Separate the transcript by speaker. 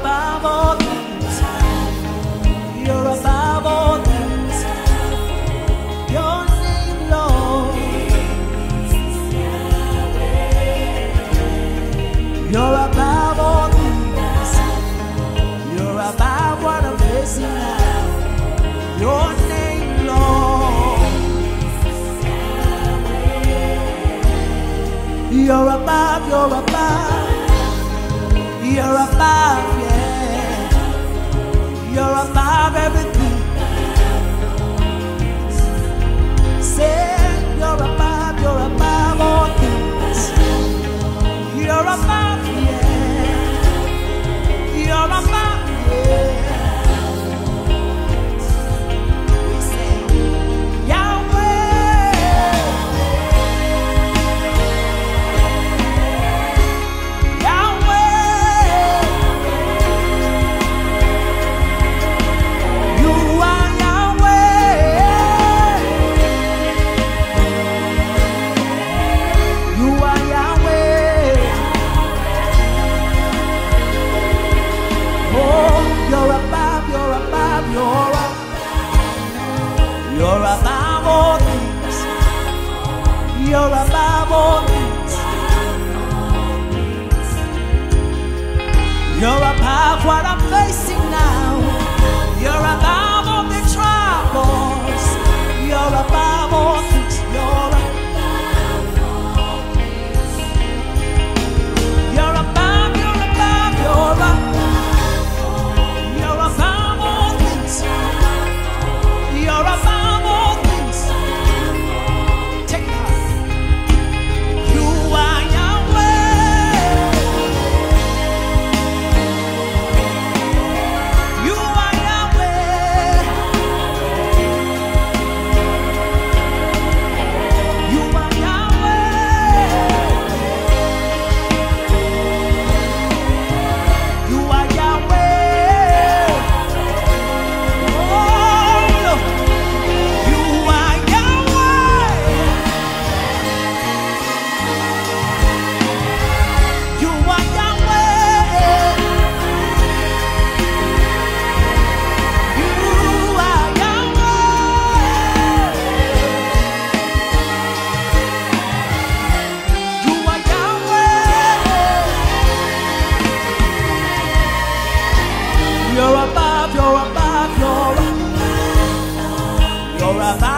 Speaker 1: above all things. You're above all things. Your name, Lord. You're above all things. You're above what I'm facing now. Your name, Lord. You're above, you're above. You're above all things. You're above all things. You're above what I'm facing. above, you're above, you're above. You're above.